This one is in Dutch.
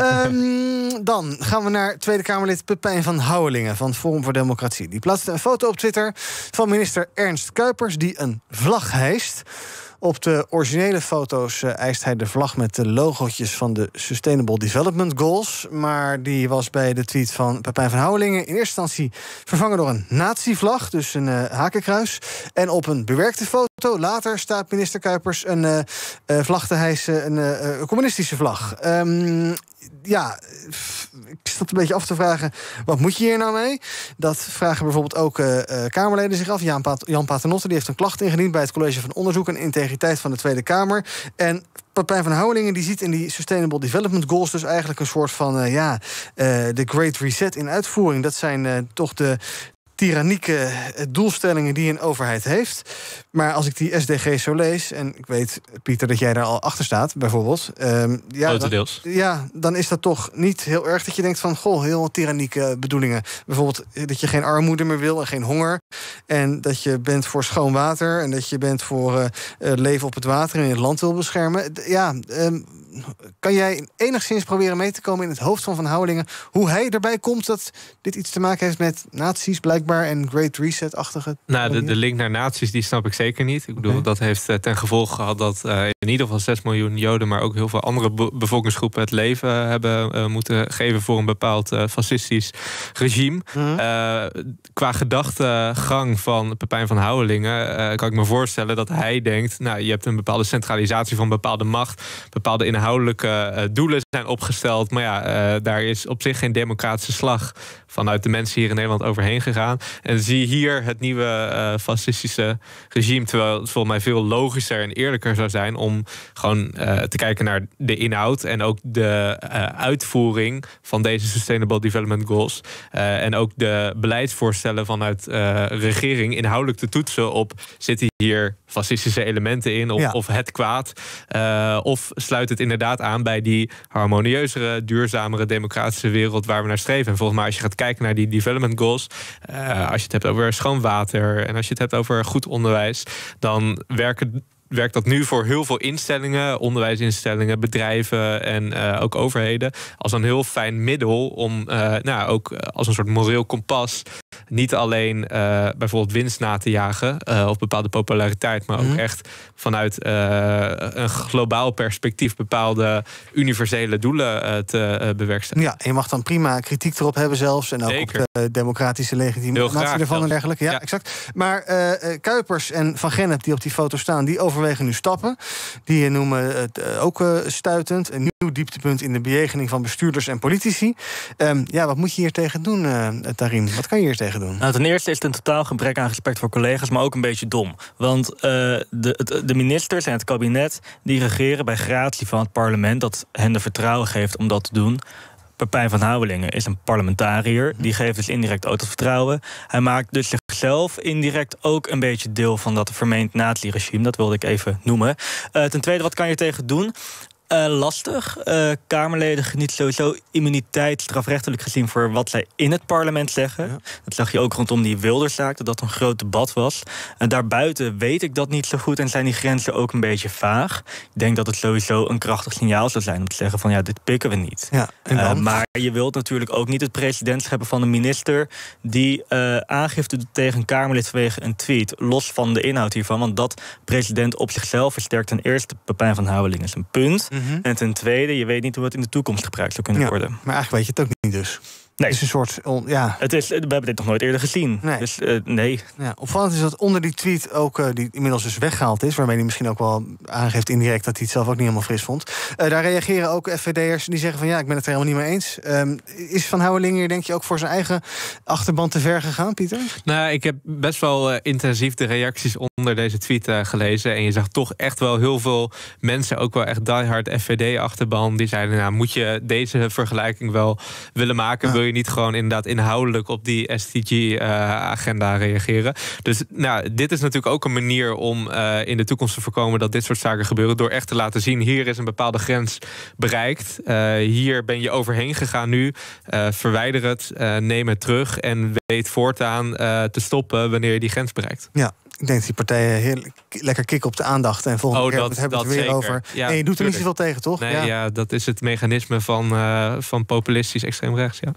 Ehm, dan gaan we naar Tweede Kamerlid Pepijn van Houwelingen van Forum voor Democratie. Die plaatste een foto op Twitter van minister Ernst Kuipers die een vlag hijst. Op de originele foto's uh, eist hij de vlag met de logootjes van de Sustainable Development Goals. Maar die was bij de tweet van Pepijn van Houwelingen in eerste instantie vervangen door een nazi-vlag, dus een uh, hakenkruis. En op een bewerkte foto later staat minister Kuipers een uh, vlag te hijsen, een communistische vlag. Um, ja, ik zat een beetje af te vragen, wat moet je hier nou mee? Dat vragen bijvoorbeeld ook Kamerleden zich af. Jan, Pat Jan Paternotte die heeft een klacht ingediend... bij het College van Onderzoek en Integriteit van de Tweede Kamer. En Papijn van Houwelingen die ziet in die Sustainable Development Goals... dus eigenlijk een soort van, ja, de Great Reset in uitvoering. Dat zijn toch de, tyrannieke eh, doelstellingen die een overheid heeft. Maar als ik die SDG zo lees, en ik weet, Pieter, dat jij daar al achter staat, bijvoorbeeld. Um, ja, dan, ja, dan is dat toch niet heel erg dat je denkt van, goh, heel tyrannieke bedoelingen. Bijvoorbeeld eh, dat je geen armoede meer wil en geen honger. En dat je bent voor schoon water en dat je bent voor uh, leven op het water en het land wil beschermen. Ja, um, kan jij enigszins proberen mee te komen in het hoofd van Van Houwelingen... hoe hij erbij komt dat dit iets te maken heeft met nazi's blijkbaar... en Great Reset-achtige... Nou, de, de, link naar nazi's die snap ik zeker niet. Ik bedoel, dat heeft eh, ten gevolge gehad dat uh, in ieder geval 6 miljoen Joden... maar ook heel veel andere bevolkingsgroepen het leven hebben uh, moeten geven... voor een bepaald fascistisch regime. Mhm. qua gedachtegang van Pepijn van Houwelingen... kan ik me voorstellen dat hij denkt... nou, je hebt een bepaalde centralisatie van bepaalde macht... bepaalde inhoudelijke uh, doelen zijn opgesteld. Maar ja, uh, daar is op zich geen democratische slag vanuit de mensen hier in Nederland overheen gegaan. En zie hier het nieuwe uh, fascistische regime. Terwijl het volgens mij veel logischer en eerlijker zou zijn om gewoon te kijken naar de inhoud en ook de uitvoering van deze Sustainable Development Goals. en ook de beleidsvoorstellen vanuit regering inhoudelijk te toetsen op zitten hier fascistische elementen in of, of het kwaad. of sluit het inderdaad aan bij die harmonieuzere, duurzamere, democratische wereld waar we naar streven. En volgens mij, als je gaat kijken naar die development goals, uh, als je het hebt over schoon water en als je het hebt over goed onderwijs, dan werken werkt dat nu voor heel veel instellingen, onderwijsinstellingen, bedrijven en uh, ook overheden, als een heel fijn middel om uh, nou, ook als een soort moreel kompas niet alleen uh, bijvoorbeeld winst na te jagen of bepaalde populariteit, maar ook mhm. echt vanuit een globaal perspectief bepaalde universele doelen te bewerkstelligen. Ja, je mag dan prima kritiek erop hebben zelfs en ook Zeker. op de democratische legitimatie ervan en dergelijke. Ja, exact. Maar Kuipers en Van Gennep die op die foto staan, die over overwegen nu stappen. Die noemen het eh, ook uh, stuitend. Een nieuw dieptepunt in de bejegening van bestuurders en politici. Um, ja, wat moet je hier tegen doen, uh, Tarim? Wat kan je hier tegen doen? Nou, ten eerste is het een totaal gebrek aan respect voor collega's, maar ook een beetje dom. Want de, de ministers en het kabinet die regeren bij gratie van het parlement, dat hen de vertrouwen geeft om dat te doen. Pepijn van Houwelingen is een parlementariër. Die geeft dus indirect ook vertrouwen. Hij maakt dus zichzelf indirect ook een beetje deel van dat vermeend nazi-regime. Dat wilde ik even noemen. Uh, ten tweede, wat kan je tegen doen? Uh, lastig. Uh, Kamerleden genieten sowieso immuniteit strafrechtelijk gezien voor wat zij in het parlement zeggen. Dat zag je ook rondom die Wilderszaak, dat dat een groot debat was. En daarbuiten weet ik dat niet zo goed en zijn die grenzen ook een beetje vaag. Ik denk dat het sowieso een krachtig signaal zou zijn om te zeggen van ja, dit pikken we niet. Ja, uh, maar je wilt natuurlijk ook niet het presidentschap hebben van een minister die aangifte doet tegen een Kamerlid vanwege een tweet, los van de inhoud hiervan. Want dat president op zichzelf versterkt ten eerste Pepijn van Houweling is een punt. Mhm. En ten tweede, je weet niet hoe het in de toekomst gebruikt zou kunnen worden. Maar eigenlijk weet je het ook niet dus. Nee. Het is een soort. ja. het is, we hebben dit nog nooit eerder gezien. Nee. Dus uh, nee. Ja, opvallend is dat onder die tweet ook, uh, die inmiddels dus weggehaald is, waarmee hij misschien ook wel aangeeft indirect dat hij het zelf ook niet helemaal fris vond. Uh, daar reageren ook FVD'ers die zeggen van ja, ik ben het er helemaal niet mee eens. Um, is Van Houwelingen, denk je, ook voor zijn eigen achterban te ver gegaan, Pieter? Nou, ik heb best wel intensief de reacties onder deze tweet gelezen. En je zag toch echt wel heel veel mensen, ook wel echt diehard FVD-achterban, die zeiden: Nou, moet je deze vergelijking wel willen maken? Wil je niet gewoon inderdaad inhoudelijk op die SDG-agenda reageren. Dus nou, dit is natuurlijk ook een manier om uh, in de toekomst te voorkomen dat dit soort zaken gebeuren. Door echt te laten zien: hier is een bepaalde grens bereikt. Uh, hier ben je overheen gegaan nu. Verwijder het, neem het terug en weet voortaan te stoppen wanneer je die grens bereikt. Ja, Ik denk dat die partijen heel lekker kicken op de aandacht. En volgende Oh, keer dat- hebben we het er weer zeker. over. Ja, en je doet er niet zoveel tegen, toch? Nee, ja. dat is het mechanisme van, eh, van populistisch extreem rechts. Ja.